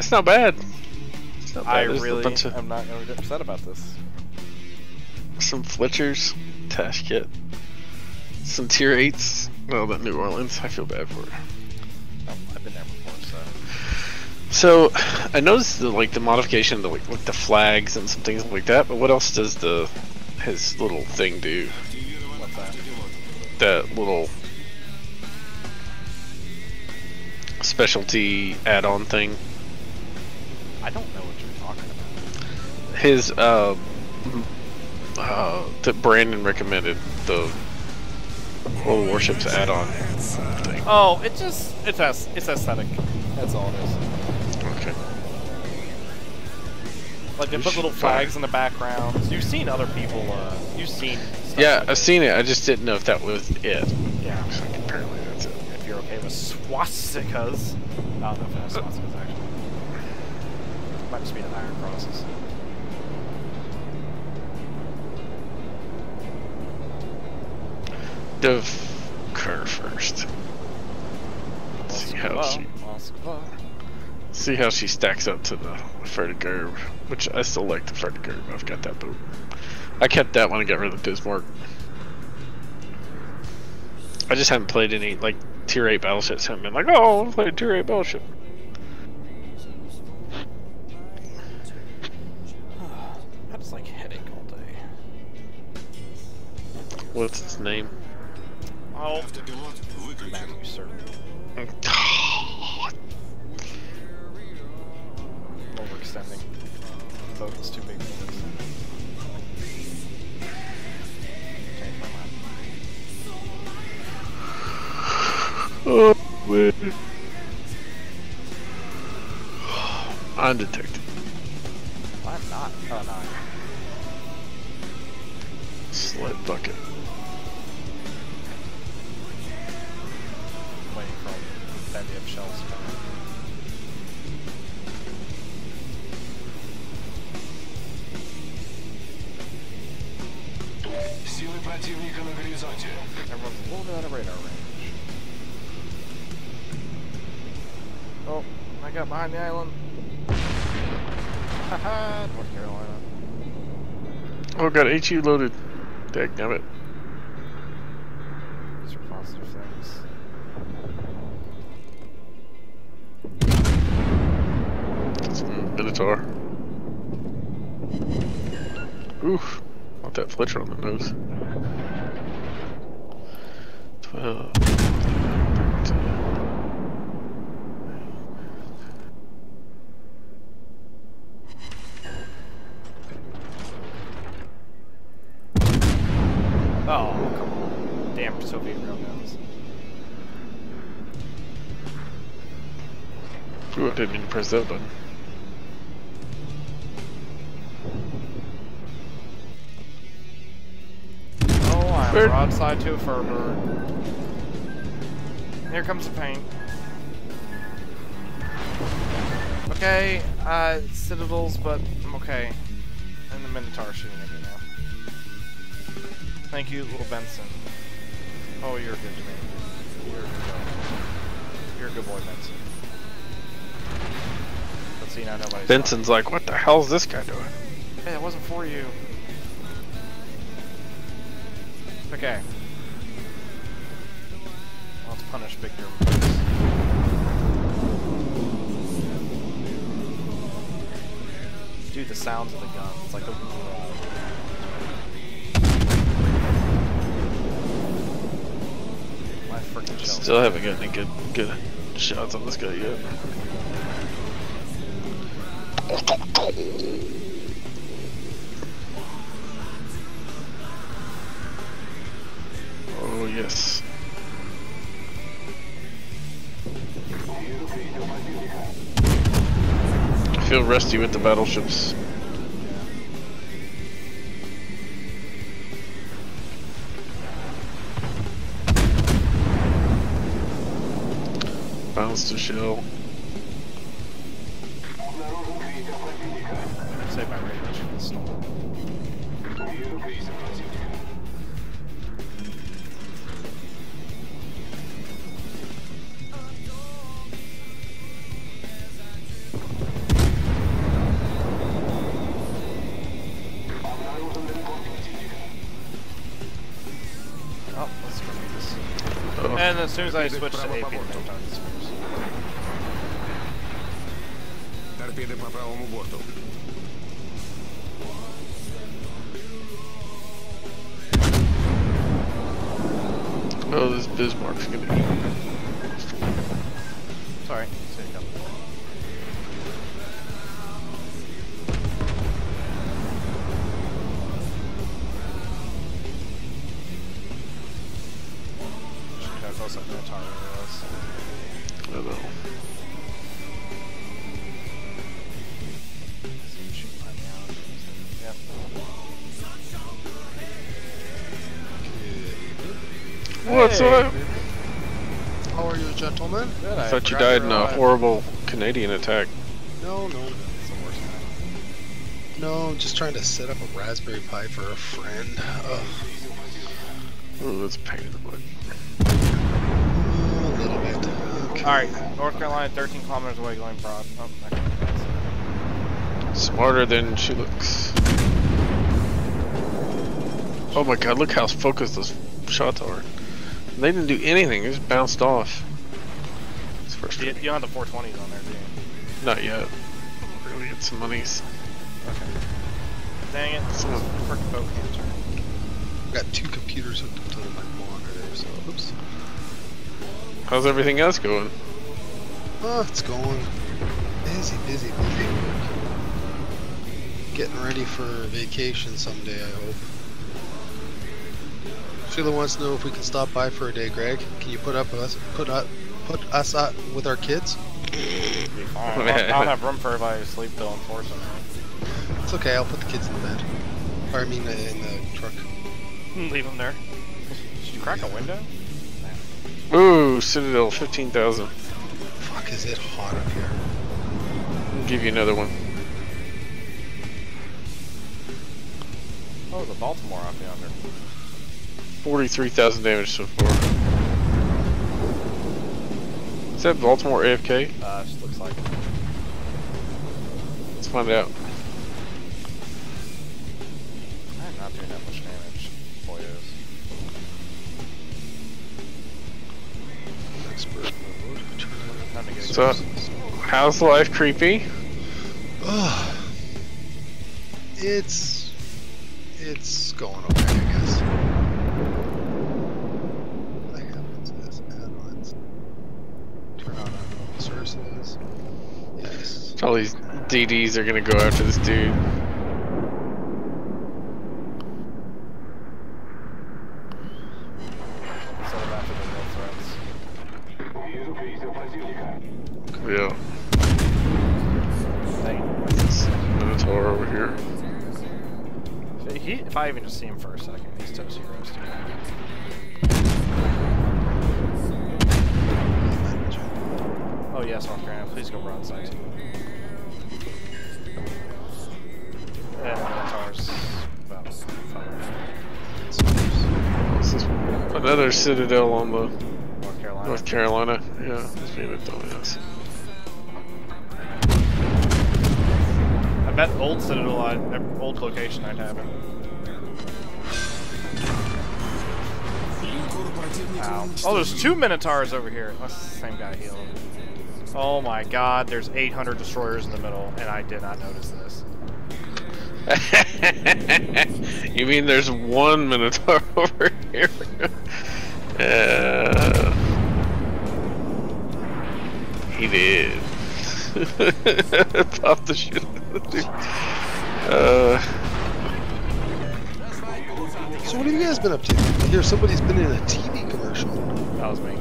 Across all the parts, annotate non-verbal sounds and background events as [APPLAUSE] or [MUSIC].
That's not bad. It's not bad. I There's really bunch of... am not going to get upset about this. some Fletchers, Tashkent, some tier eights. Well, that New Orleans, I feel bad for it. Um, I've been there before, so. So, I noticed the like the modification, the like, like the flags and some things like that. But what else does the his little thing do? What's that? That little specialty add-on thing. I don't know what you're talking about. His uh, uh that Brandon recommended the World Warships add-on thing. Oh, it just it's it's aesthetic. That's all it is. Okay. Like they put little flags in the backgrounds. You've seen other people. Uh, you've seen. Yeah, like I've seen it. I just didn't know if that was it. Yeah. Apparently, that's it. If you're okay with swastikas. I don't know if it has swastikas actually. Might just be the iron crosses. Dove Kerr first. See how she see how she stacks up to the Ferdigerb, which I still like the Ferdigerb. I've got that boat. I kept that when I got rid of the Bismarck. I just haven't played any like tier eight battleships. Haven't been like, oh, I want to play a tier eight battleship. What's its name? Oh. Matthew, sir. Overextending. Both is too big for this. Oh, wait. Undetected. I'm not. Oh, no. Sled bucket. shells to come in. Силы противника на горизонте. Everyone's a little bit out of radar range. Oh, I got behind the island. Haha, North Carolina. Oh, got HU loaded. Dagnabbit. These are positive things. Minotaur. Oof. Want that Fletcher on the nose. 12. 13. Oh, come on. Damn Soviet railguns. Ooh, I didn't mean to press that button. Bird. broadside to a fur Here comes the paint. Okay, uh, citadels, but I'm okay. And the Minotaur shooting at me now. Thank you, little Benson. Oh, you're good to me. You're a good boy. You're a good boy, Benson. Let's see now nobody's Benson's like, what the hell's this guy doing? Hey, that wasn't for you. Okay. Let's punish German. Dude, the sounds of the gun. It's like a My freaking. Still haven't got any good good shots on this guy yet. Oh yes. I feel rusty with the battleships. Bounce to shell. Save my range as soon as I switch to AP, the Minotaur disappears. Торпеды по правому борту. Oh, this Bismarck's gonna. Sorry. What's up? How are you, gentlemen? Good, I thought you died in a alive. horrible Canadian attack. No, no, It's the worst kind. no. I'm just trying to set up a Raspberry Pi for a friend. Ugh, Ooh, that's a pain in the butt. a little bit. Okay. Alright, North Carolina, 13 kilometers away, going broad. Oh, I. Smarter than she looks. Oh my god, look how focused those shots are. They didn't do anything, they just bounced off. It's You, frustrating. you don't have the 420s on there, do you? Not yet. Really get some monies. Okay. Dang it. Some of- Frickin' boat can't. I've got two computers hooked up to my monitor, so oops. How's everything else going? Oh, it's going busy, busy, busy. Getting ready for vacation someday, I hope. Sheila wants to know if we can stop by for a day, Greg. Can you put up us put up put us up with our kids? I don't, I don't have room for everybody to sleep till enforcement. It's okay, I'll put the kids in the bed. Or I mean uh, in the truck. Leave them there. Did you crack a window? Ooh, Citadel, 15,000. Fuck, is it hot up here? I'll give you another one. Oh, the Baltimore off yonder. 43,000 damage so far. Is that Baltimore AFK? Uh, just looks like. Let's find out. I'm not doing that much damage. Boyos. Expert mode. Time to get So- How's life creepy? Ugh. It's it's going okay, I guess. What happens is add-ons. Turn on sources. Yes. All these DDs are gonna go after this dude. Yeah. Minotaur over here. He, if I even just see him for a second, he's toast heroes Oh yes, off ground. Please go broadside. Another Citadel on the North Carolina. North Carolina. Yeah, it's being a dumbass. I bet old Citadel, I'd, uh, old location I'd have it. Ow. Oh, there's two Minotaurs over here. That's the same guy healing. Oh my god, there's 800 destroyers in the middle, and I did not notice this. [LAUGHS] you mean there's one Minotaur [LAUGHS] over here? Uh, he did. Pop the shit. out of the dude. Uh, So what have you guys been up to? I hear somebody's been in a TV commercial. That was me.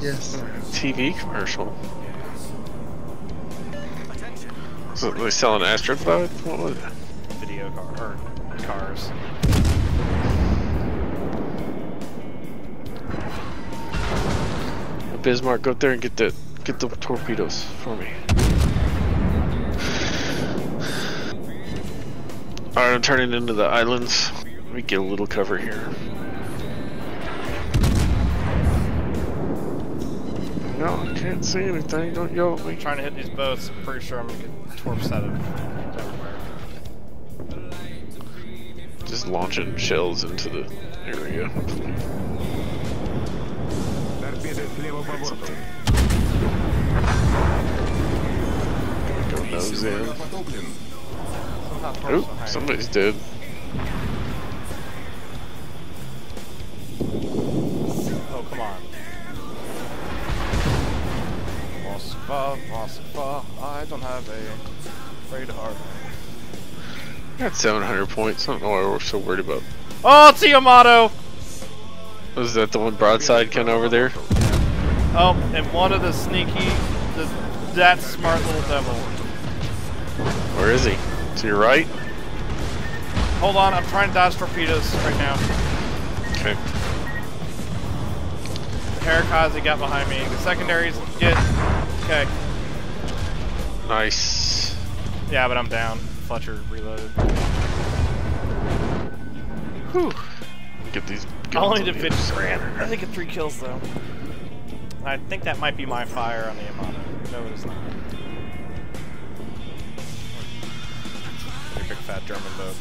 Yes. TV commercial. So they selling Astroglide? What was it? Video car, or cars. Bismarck, go up there and get the get the torpedoes for me. Alright, I'm turning into the islands. Let me get a little cover here. No, I can't see anything. Don't yell at me. trying to hit these boats. I'm pretty sure I'm gonna get torps out of just launching shells into the area. Go nose in. Oh, somebody's dead. Oh, come on. Moskva, Moskva, I don't have a radar. Got 700 points. I don't know why we're so worried about. Oh, it's Yamato! Was that the one broadside kind of over there? Oh, and one of the sneaky, the, that smart little devil. Where is he? To your right? Hold on, I'm trying to dodge torpedoes right now. Okay. Parakazi got behind me. The secondaries get. Okay. Nice. Yeah, but I'm down. Fletcher reloaded. Whew. Get these. I guns only did the 50 grand. I think it's three kills though. I think that might be my fire on the Yamato. No, it is not. Your big fat German boat.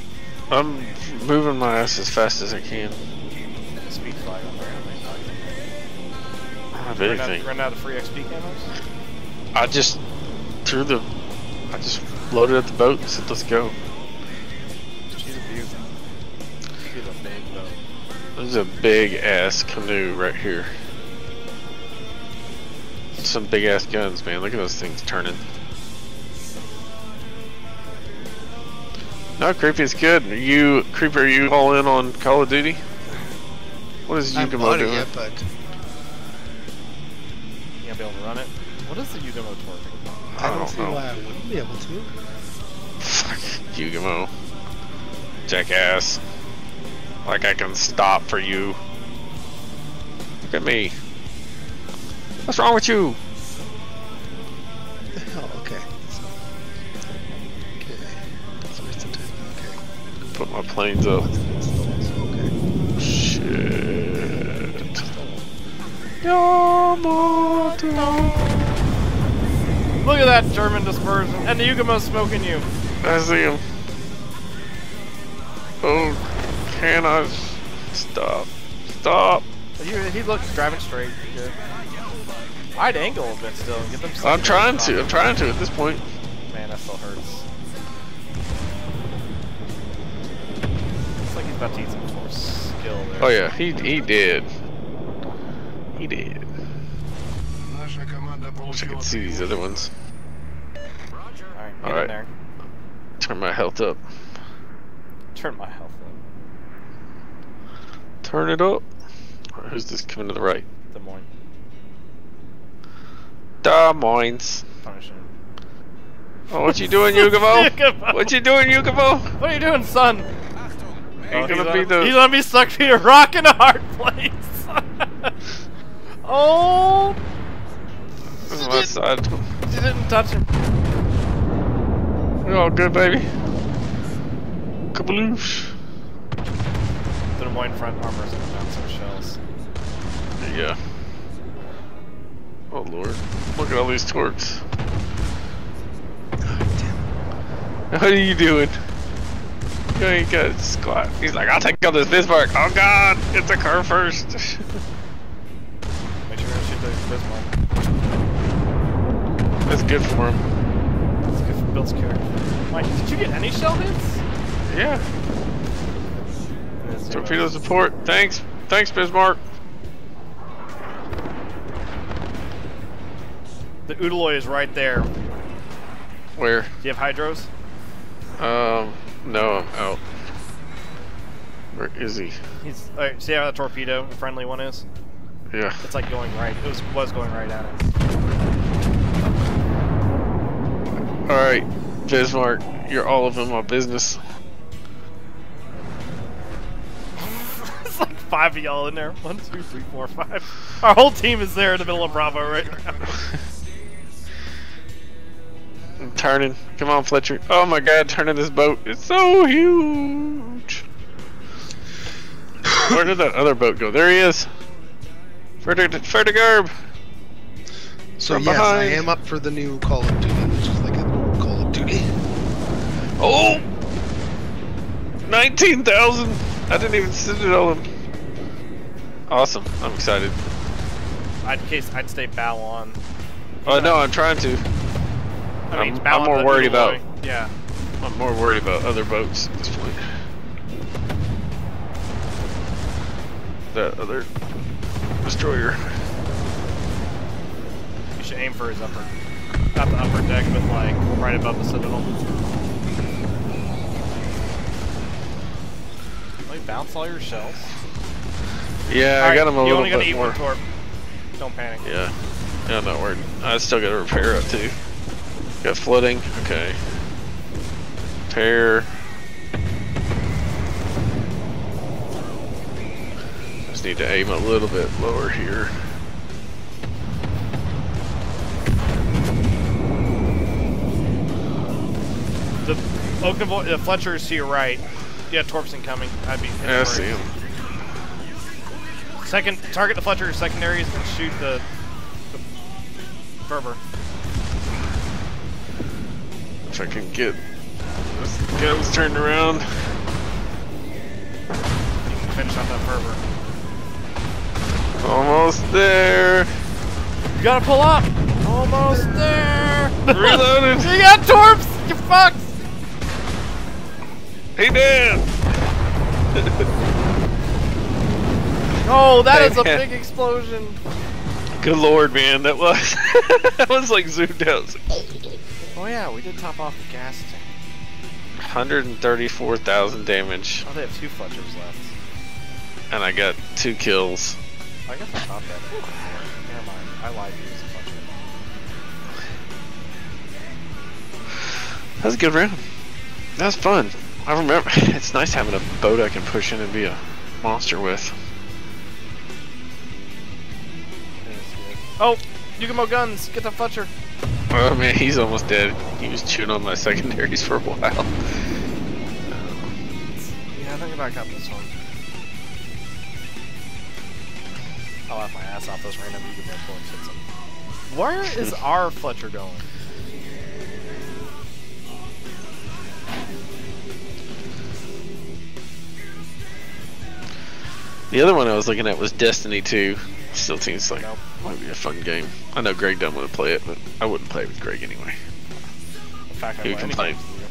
I'm moving my ass as fast as I can. Speed flag on there. I don't have Run out, anything. run out of free XP camos? I just threw the. I just loaded up the boat and said, "Let's go." She's abusing. She's a big boat. There's a big ass canoe right here. Some big ass guns, man. Look at those things turning. No, creepy is good. Are you creeper? Are you all in on Call of Duty? What is I haven't Yugumo bought it doing? yet, but You gonna be able to run it? What is the Yugumo torque? I don't, oh, don't see know. why I wouldn't be able to. Fuck Yugumo. Jackass. Like I can stop for you. Look at me. What's wrong with you? Oh, okay. Okay. So it's the time. Okay. Put my planes up. Okay. Shit. Yamato. Look at that German dispersion. And the Yugumo's smoking you. I see him. Oh, can I stop? Stop. He, he looks driving straight. Good. I'd angle a bit still. and Get them. I'm trying to. I'm trying to at this point. Man, that still hurts. Looks like he's about to eat some more skill there. Oh yeah, he he did. He did. I wish I could see these other ones. Alright, All right. Turn my health up. Turn my health up. Turn it up. Who's this coming to the right? Des Moines. Des Moines. Punish. Oh, what you doing, Yugumo? [LAUGHS] what you doing, Yugumo? What are you doing, son? Oh, he's, gonna be the... he's gonna be stuck between a rock and a hard place. [LAUGHS] oh. This is my side. you didn't touch him. We're all good, baby. Kabaloosh. The Des Moines front armor is gonna bounce some shells. Yeah. Oh lord. Look at all these torques. What are you doing? You ain't got squat. He's like, I'll take out this Bismarck. Oh god, get the car first. [LAUGHS] Make sure you don't shoot the Bismarck. Good for him. That's good for Bill's character. Mike, did you get any shell hits? Yeah. And it's zero. Torpedo support. Thanks. Thanks, Bismarck. The Udaloy is right there. Where? Do you have hydros? Um, no, I'm out. Where is he? He's. Alright, see how the torpedo, the friendly one is? Yeah. It's like going right. It was was going right at him. Alright, Bismarck, you're all of in my business. [LAUGHS] it's like five of y'all in there. One, two, three, four, five. Our whole team is there in the middle of Bravo right now. I'm turning. Come on, Fletcher. Oh my god, turning this boat. It's so huge. Where did that other boat go? There he is. Ferdig Ferdigerb. So From yes, I behind. am up for the new Call of Duty, Oh! 19,000! I didn't even sit it on him. Awesome. I'm excited. I'd case I'd stay bow on. Oh no, I'm trying to. I mean, I'm- bow I'm on more worried about-. Yeah. I'm more worried about other boats at this point. That other destroyer. You should aim for his upper, not the upper deck, but like right above the citadel. Bounce all your shells. Yeah, I Alright, got him a you little only gotta bit eat more. one torp. Don't panic. Yeah. Yeah, I'm not worried. I still gotta repair up too. Got flooding. Okay. Repair. Just need to aim a little bit lower here. The Oaknable, the Fletcher's to your right. Yeah, Torpson coming. I'd be. hit Yeah, I see him. Second, target the Fletcher's secondaries and shoot the, the Berber. If I can get this guns turned around. You can finish off that Berber. Almost there. You gotta pull up. Almost there. [LAUGHS] Reloaded. you got Torps. You fucks. Hey, Dan. [LAUGHS] Oh, that is a Hey, big explosion. Good lord, man. That was [LAUGHS] that was like zoomed out. Oh yeah, we did top off the gas tank. 134,000 damage, Oh, they have two Fletchers left. and I got two kills. I guess I thought that. Never mind. I lied to you as a Fletcher. That was a good round. That was fun. I remember. [LAUGHS] It's nice having a boat I can push in and be a monster with. Oh, Yugumo guns. Get the Fletcher. Oh man, he's almost dead. He was chewing on my secondaries for a while. Yeah, I think I up this one. I'll laugh my ass off those random Yugumo points hits him. Where is our Fletcher going? The other one I was looking at was Destiny 2. Still seems like Nope. might be a fun game. I know Greg doesn't want to play it, but I wouldn't play with Greg anyway. In fact, I You will can anything play. for you.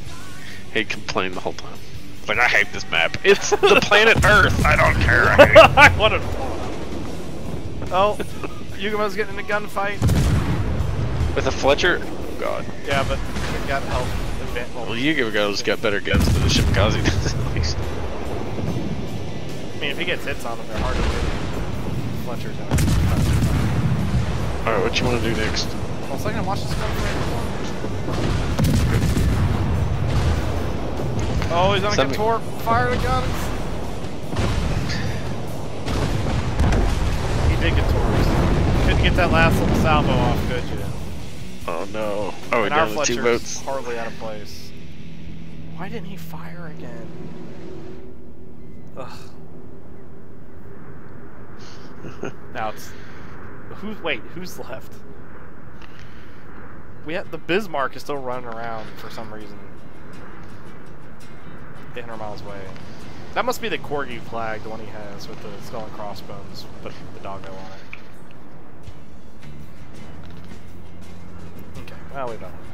He'd complain the whole time. It's like I hate this map. It's the planet Earth. I don't care. [LAUGHS] I hate it. I want to. Oh, Yugumo's getting in a gunfight. With a Fletcher? Oh god. Yeah, but we got help. Advan- Well, Well, Yugo's got better guns than the Shimakaze does at least. I mean, if he gets hits on them, they're hard to hit. Fletcher's out. Alright, what you want to do next? One second, watch this gun. Oh, he's on a Send Couture. Fire the guns. He did get Taurus. Couldn't get that last little salvo off, could you? Oh no. Oh, and down to two boats. hardly out of place. Why didn't he fire again? Ugh. [LAUGHS] now it's who's wait who's left? We have the Bismarck is still running around for some reason, 800 miles away. That must be the Corgi flag, the one he has with the skull and crossbones, but the doggo on it. Okay, well we don't.